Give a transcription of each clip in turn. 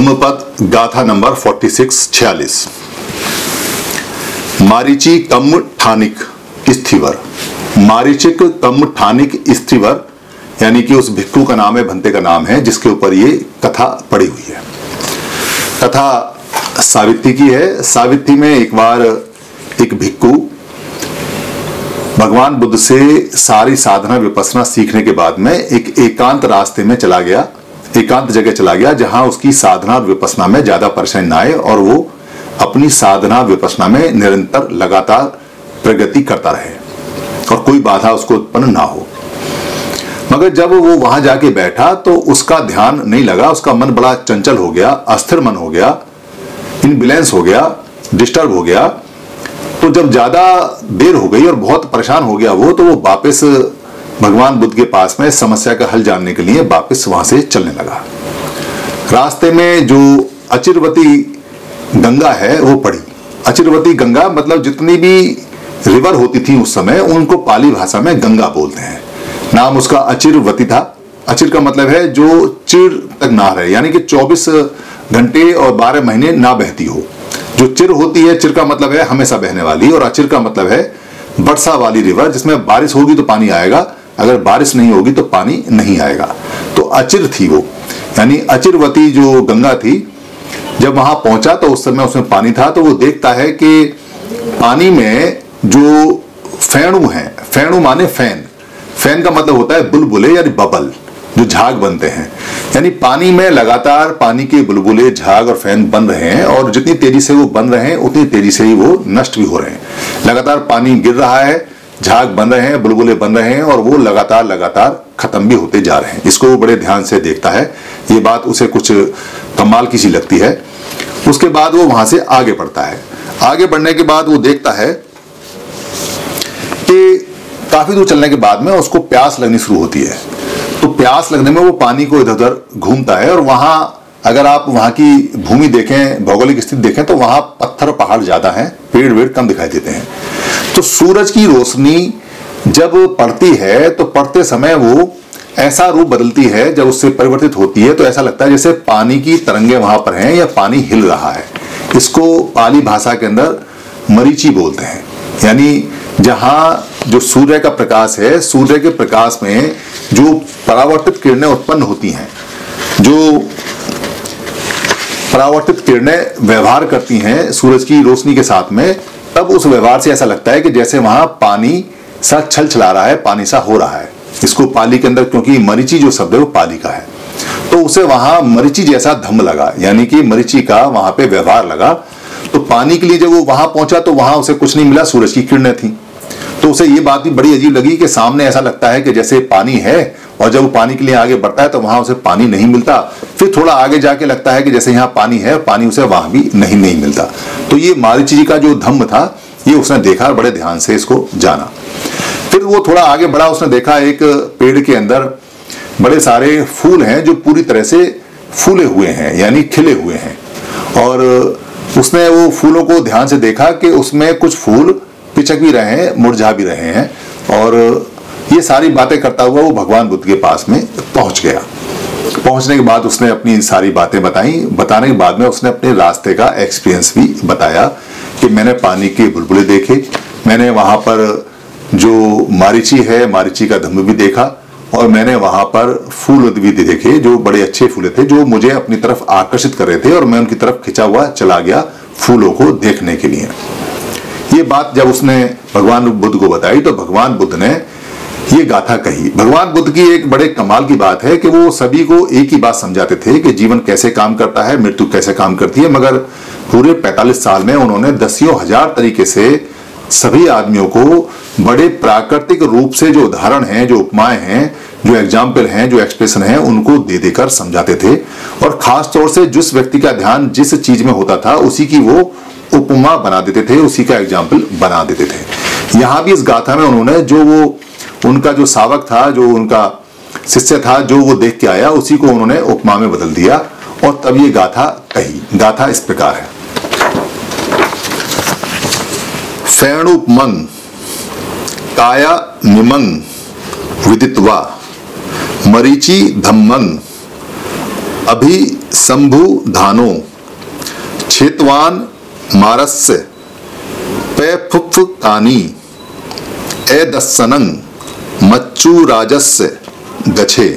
धम्मपद, गाथा नंबर 46 छियालीस। मारीची कम ठानिक स्थिवर। मारीचिक कम ठानिक स्थिवर, यानी कि उस भिक्खु का नाम है, भंते का नाम है, जिसके ऊपर ये कथा पड़ी हुई है। कथा सावित्री की है। सावित्री में एक बार एक भिक्खु भगवान बुद्ध से सारी साधना, विपसना सीखने के बाद में एक एकांत रास्ते में चला गया। एकांत जगह चला गया जहाँ उसकी साधना विपसना में ज़्यादा परेशानी ना आए और वो अपनी साधना विपसना में निरंतर लगातार प्रगति करता रहे और कोई बाधा उसको उत्पन्न ना हो। मगर जब वो वहाँ जाके बैठा तो उसका ध्यान नहीं लगा, उसका मन बड़ा चंचल हो गया, अस्थिर मन हो गया, इनबिलेंस हो गया, डिस्टर्ब हो गया। तो जब ज़्यादा देर हो गई और बहुत परेशान हो गया वो तो वो वापस भगवान बुद्ध के पास में समस्या का हल जानने के लिए वापस वहाँ से चलने लगा। रास्ते में जो अचिरवती गंगा है, वो पड़ी। अचिरवती गंगा मतलब जितनी भी रिवर होती थी उस समय, उनको पाली भाषा में गंगा बोलते हैं। नाम उसका अचिरवती था। अचिर का मतलब है जो चिर तक ना रहे, यानी कि 24 घंटे और 12 महीने ना बहती हो। जो चिर होती है, चिर का मतलब है हमेशा बहने वाली, और अचिर का मतलब है वर्षा वाली रिवर, जिसमें बारिश होगी तो पानी आएगा अगर बारिश नहीं होगी तो पानी नहीं आएगा। तो अचिर थी वो। यानी अचिरवती जो गंगा थी, जब वहाँ पहुँचा तो उस समय उसमें पानी था तो वो देखता है कि पानी में जो फेणु है, फेणु माने फ़ैन। फ़ैन का मतलब होता है बुलबुले यानी बबल, जो झाग बनते हैं। यानी पानी में लगातार पानी के बुलबुले, झाग और फ़ैन बन रहे हैं और जितनी तेज़ी से वो बन रहे हैं, उतनी तेज़ी से ही वो नष्ट भी हो रहे हैं। लगातार पानी गिर रहा है झाग बन रहे हैं, बुलबुले बन रहे हैं और वो लगातार लगातार खत्म भी होते जा रहे हैं। इसको वो बड़े ध्यान से देखता है। ये बात उसे कुछ कमाल की सी लगती है। उसके बाद वो वहाँ से आगे बढ़ता है। आगे बढ़ने के बाद वो देखता है कि काफ़ी दूर चलने के बाद में उसको प्यास लगनी शुरू होती है। तो प्यास लगने में वो पानी को इधर उधर घूमता है और वहाँ अगर आप वहाँ की भूमि देखें, भौगोलिक स्थिति देखें तो वहाँ पत्थर, पहाड़ ज़्यादा हैं पेड़ वेड़ कम दिखाई देते हैं। तो सूरज की रोशनी जब पड़ती है तो पड़ते समय वो ऐसा रूप बदलती है, जब उससे परिवर्तित होती है तो ऐसा लगता है जैसे पानी की तरंगे वहाँ पर हैं या पानी हिल रहा है। इसको पाली भाषा के अंदर मरीची बोलते हैं। यानी जहाँ जो सूर्य का प्रकाश है, सूर्य के प्रकाश में जो परावर्तित किरणें उत्पन्न होती हैं, जो परावर्तित किरणें व्यवहार करती हैं सूरज की रोशनी के साथ में तब उस व्यवहार से ऐसा लगता है कि जैसे वहाँ पानी सा छल छला रहा है, पानी सा हो रहा है। इसको पाली के अंदर, क्योंकि मरीची जो शब्द है वो पाली का है। तो उसे वहाँ मरीची जैसा धम लगा, यानी कि मरीची का वहाँ पे व्यवहार लगा। तो पानी के लिए जब वो वहाँ पहुँचा तो वहाँ उसे कुछ नहीं मिला, सूरज की किरणें थी। तो उसे ये बात भी बड़ी अजीब लगी कि सामने ऐसा लगता है कि जैसे पानी है और जब वो पानी के लिए आगे बढ़ता है तो वहाँ उसे पानी नहीं मिलता। फिर थोड़ा आगे जाके लगता है कि जैसे यहाँ पानी है, पानी उसे वहाँ भी नहीं नहीं मिलता। तो ये मारिची जी का जो धम्म था, ये उसने देखा बड़े ध्यान से इसको जाना। फिर वो थोड़ा आगे बढ़ा, उसने देखा एक पेड़ के अंदर बड़े सारे फूल हैं जो पूरी तरह से फूले हुए हैं, यानी खिले हुए हैं। और उसने वो फूलों को ध्यान से देखा कि उसमें कुछ फूल पिचक भी रहे हैं, मुरझा भी रहे हैं। और ये सारी बातें करता हुआ वो भगवान बुद्ध के पास में पहुँच गया। पहुँचने के बाद उसने अपनी सारी बातें बताई। बताने के बाद में उसने अपने रास्ते का एक्सपीरियंस भी बताया कि मैंने पानी के बुलबुले देखे, मैंने वहाँ पर जो मारिची है, मारिची का धम्म भी देखा और मैंने वहाँ पर फूल भी देखे, जो बड़े अच्छे फूले थे, जो मुझे अपनी तरफ़ आकर्षित कर रहे थे और मैं उनकी तरफ़ खिंचा हुआ, चला गया फूलों को देखने के लिए। ये बात जब उसने भगवान बुद्ध को बताई तो भगवान बुद्ध ने ये गाथा कही। भगवान बुद्ध की एक बड़े कमाल की बात है कि वो सभी को एक ही बात समझाते थे कि जीवन कैसे काम करता है, मृत्यु कैसे काम करती है, मगर पूरे 45 साल में उन्होंने दसियों हज़ार तरीके से सभी आदमियों को बड़े प्राकृतिक रूप से जो उदाहरण हैं, जो उपमाएँ हैं, जो एग्ज़ाम्पल हैं, जो एक्सप्रेशन हैं, उनको दे देकर समझाते थे। और खास तौर से जिस व्यक्ति का ध्यान जिस चीज़ में होता था, उसी की वो उपमा बना देते थे, उसी का एग्ज़ाम्पल बना देते थे। यहाँ भी इस गाथा में उन्होंने जो वो उनका जो सावक था, जो उनका शिष्य था, जो वो देख के आया, उसी को उन्होंने उपमा में बदल दिया। और तब ये गाथा कही। गाथा इस प्रकार है। फेणुपमंग काया निमंग विदित्वा, मरीचि धम्मंग अभी शंभु धानो, छेतवान मारस्य पैफुफ कानी ए दस्सनंग। मच्चू राजस्य गछे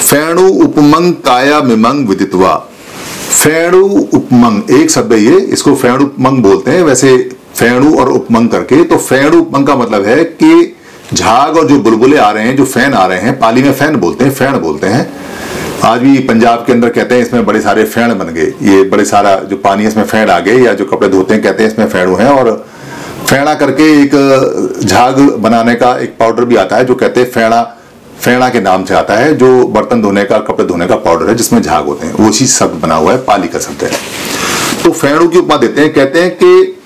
फेणु उपमंग काया मिमंग विदित्वा। फेणु उपमंग एक शब्द ये, इसको फेणु उपमंग बोलते हैं। वैसे फेणु और उपमंग करके तो फेणु उपमंग का मतलब है कि झाग और जो बुलबुले आ रहे हैं, जो फ़ैन आ रहे हैं, पाली में फ़ैन बोलते हैं फ़ैन बोलते हैं। आज भी पंजाब के अंदर कहते हैं, इसमें बड़े सारे फ़ैन बन गए। ये बड़े सारा जो पानी इसमें फ़ैन आ गए, या जो कपड़े धोते हैं, कहते हैं इसमें फैणु है, और फेणा करके एक झाग बनाने का एक पाउडर भी आता है, जो कहते हैं फेणा फेणा के नाम से आता है, जो बर्तन धोने का, कपड़े धोने का पाउडर है, जिसमें झाग होते हैं। वो चीज़ शब्द बना हुआ है, पाली का शब्द है। तो फेणु की उपमा देते हैं, कहते हैं कि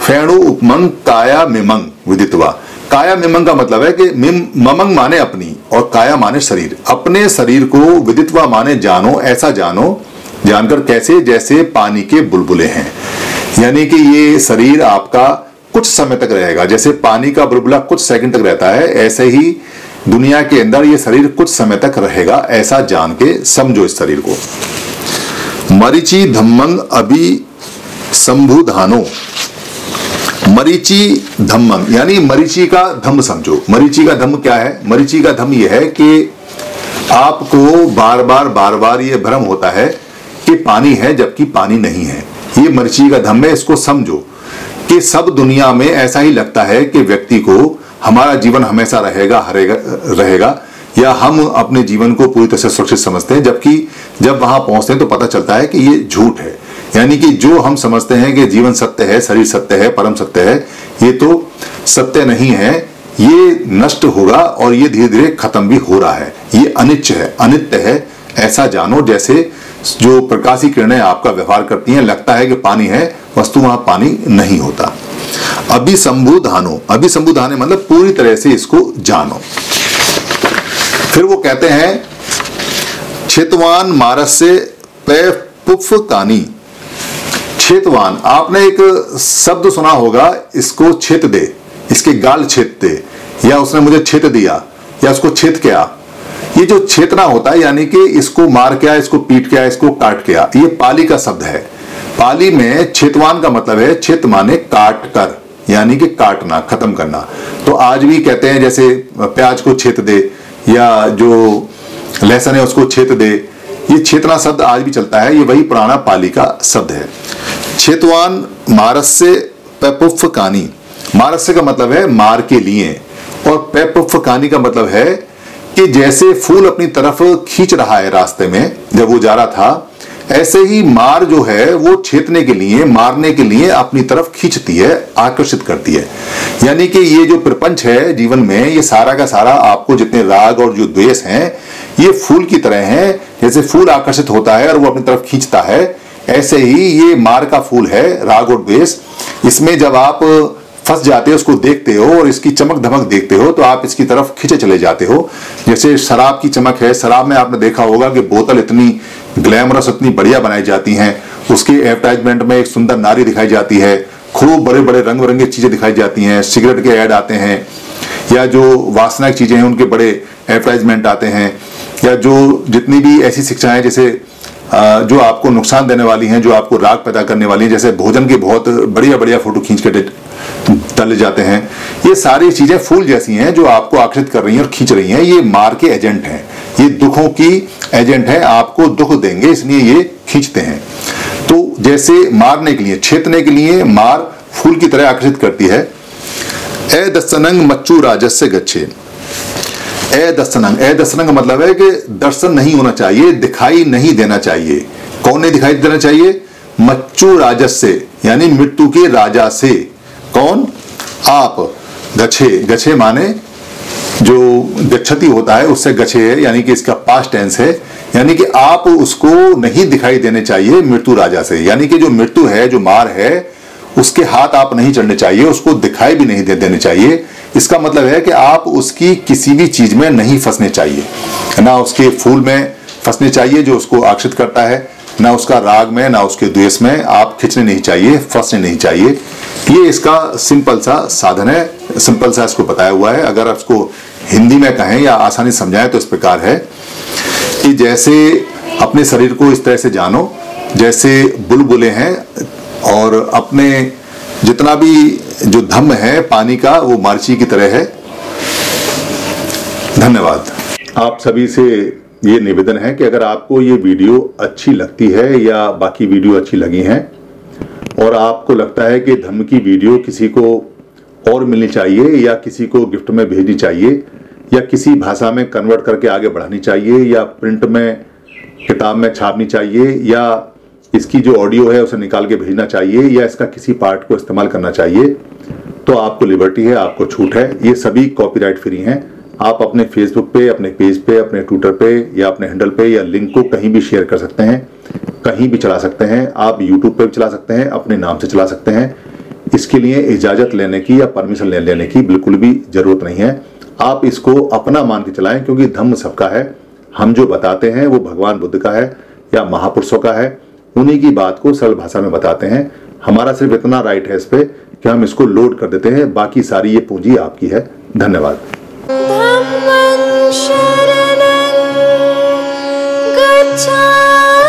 फेणु उपमंग काया मिमंग विदितवा। काया मिमंग का मतलब है कि मिम ममंग माने अपनी, और काया माने शरीर। अपने शरीर को विदितवा माने जानो, ऐसा जानो, जानकर कैसे, जैसे पानी के बुलबुले हैं। यानी कि ये शरीर आपका कुछ समय तक रहेगा। जैसे पानी का बुलबुला कुछ सेकंड तक रहता है, ऐसे ही दुनिया के अंदर ये शरीर कुछ समय तक रहेगा, ऐसा जान के समझो इस शरीर को। मरीची धम्मंग अभी शंभु धानो मरीची धम्मंग यानी मरीची का धम्म समझो। मरीची का धम्म क्या है? मरीची का धम्म यह है कि आपको बार बार बार बार ये भ्रम होता है कि पानी है जबकि पानी नहीं है। ये मरीची का धम्म है, इसको समझो। कि सब दुनिया में ऐसा ही लगता है कि व्यक्ति को हमारा जीवन हमेशा रहेगा, हरेगा, रहेगा, या हम अपने जीवन को पूरी तरह से सुरक्षित समझते हैं, जबकि जब वहाँ पहुँचते हैं तो पता चलता है कि ये झूठ है। यानी कि जो हम समझते हैं कि जीवन सत्य है, शरीर सत्य है, परम सत्य है, ये तो सत्य नहीं है, ये नष्ट होगा और ये धीरे धीरे खत्म भी हो रहा है। ये अनिच्च है, अनित्य है, ऐसा जानो जैसे जो प्रकाशी किरणें आपका व्यवहार करती हैं, लगता है कि पानी है वस्तु वहाँ पानी नहीं होता। अभिसंबुधानो, अभिसंबुधाने मतलब पूरी तरह से इसको जानो। फिर वो कहते हैं क्षेतवान मारस से पुफ कानी क्षेतवान आपने एक शब्द सुना होगा, इसको छेत दे, इसके गाल छेत दे, या उसने मुझे छेत दिया, या उसको छेत क्या। ये जो छेतना होता है, यानी कि इसको मार क्या, इसको पीट क्या, इसको काट क्या, ये पाली का शब्द है। पाली में छेतवान का मतलब है छेत माने काट कर, यानी कि काटना, खत्म करना। तो आज भी कहते हैं जैसे प्याज को छेत दे, या जो लहसन है उसको छेत दे, ये छेतना शब्द आज भी चलता है, ये वही पुराना पाली का शब्द है। छेतवान मारस्य पेपुफ कानी। मारस्य का मतलब है मार के लिए, और पेपुफ कानी का मतलब है कि जैसे फूल अपनी तरफ़ खींच रहा है रास्ते में, जब वो जा रहा था ऐसे ही मार जो है, वो छेतने के लिए, मारने के लिए अपनी तरफ़ खींचती है, आकर्षित करती है। यानी कि ये जो प्रपंच है जीवन में, ये सारा का सारा आपको जितने राग और जो द्वेष हैं, ये फूल की तरह हैं। जैसे फूल आकर्षित होता है और वो अपनी तरफ़ खींचता है, ऐसे ही ये मार का फूल है, राग और द्वेष। इसमें जब आप फंस जाते हो, उसको देखते हो और इसकी चमक धमक देखते हो तो आप इसकी तरफ़ खींचे चले जाते हो। जैसे शराब की चमक है, शराब में आपने देखा होगा कि बोतल इतनी ग्लैमरस इतनी बढ़िया बनाई जाती हैं, उसके एडवर्टाइजमेंट में एक सुंदर नारी दिखाई जाती है, खूब बड़े बड़े रंग बिरंगी चीज़ें दिखाई जाती हैं सिगरेट के ऐड आते हैं, या जो वासना की चीज़ें हैं, उनके बड़े एडवर्टाइजमेंट आते हैं, या जो जितनी भी ऐसी शिक्षाएँ जैसे जो आपको नुकसान देने वाली हैं, जो आपको राग पैदा करने वाली हैं, जैसे भोजन की बहुत बढ़िया बढ़िया फ़ोटो खींच के तले जाते हैं, ये सारी चीज़ें फूल जैसी हैं, जो आपको आकर्षित कर रही हैं और खींच रही हैं, ये मार के एजेंट हैं। ये दुखों की एजेंट है, आपको दुख देंगे, इसलिए ये खींचते हैं। तो जैसे मारने के लिए, छेतने के लिए मार फूल की तरह आकर्षित करती है। ए दस्तनंग मच्चू राजस्य गच्छे। ए दस्तनंग ए दस्तनंग मतलब है कि दर्शन नहीं होना चाहिए, दिखाई नहीं देना चाहिए। कौन नहीं दिखाई देना चाहिए? मच्चू राजस्य, यानी मृत्यु के राजा से। कौन? आप। गछे गछे माने जो गच्छति होता है, उससे गछे है, यानी कि इसका पास्ट टेंस है, यानी कि आप उसको नहीं दिखाई देने चाहिए मृत्यु राजा से। यानी कि जो मृत्यु है, जो मार है, उसके हाथ आप नहीं चढ़ने चाहिए, उसको दिखाई भी नहीं दे, देने चाहिए। इसका मतलब है कि आप उसकी किसी भी चीज़ में नहीं फंसने चाहिए। ना उसके फूल में फंसने चाहिए जो उसको आकर्षित करता है, ना उसका राग में, ना उसके द्वेष में आप खिंचने नहीं चाहिए, फंसने नहीं चाहिए। ये इसका सिंपल सा साधन है। सिंपल सा इसको बताया हुआ है। अगर आप इसको हिंदी में कहें या आसानी समझाएँ तो इस प्रकार है कि जैसे अपने शरीर को इस तरह से जानो, जैसे बुलबुले हैं और अपने जितना भी जो धम्म है, पानी का, वो मार्ची की तरह है। धन्यवाद। आप सभी से ये निवेदन है कि अगर आपको ये वीडियो अच्छी लगती है या बाकी वीडियो अच्छी लगी हैं और आपको लगता है कि धम्म की वीडियो किसी को और मिलनी चाहिए, या किसी को गिफ्ट में भेजनी चाहिए, या किसी भाषा में कन्वर्ट करके आगे बढ़ानी चाहिए, या प्रिंट में, किताब में छापनी चाहिए, या इसकी जो ऑडियो है उसे निकाल के भेजना चाहिए, या इसका किसी पार्ट को इस्तेमाल करना चाहिए तो आपको लिबर्टी है, आपको छूट है। ये सभी कॉपीराइट फ्री हैं। आप अपने फेसबुक पे, अपने पेज पे, अपने ट्विटर पे, या अपने हैंडल पे, या लिंक को कहीं भी शेयर कर सकते हैं, कहीं भी चला सकते हैं। आप यूट्यूब पे भी चला सकते हैं, अपने नाम से चला सकते हैं। इसके लिए इजाज़त लेने की या परमिशन ले लेने की बिल्कुल भी ज़रूरत नहीं है। आप इसको अपना मान के चलाएँ, क्योंकि धम्म सबका है। हम जो बताते हैं, वो भगवान बुद्ध का है या महापुरुषों का है। उन्हीं की बात को सरल भाषा में बताते हैं। हमारा सिर्फ़ इतना राइट है इस पे कि हम इसको लोड कर देते हैं। बाकी सारी ये पूंजी आपकी है। धन्यवाद। शरणं गच्छामि।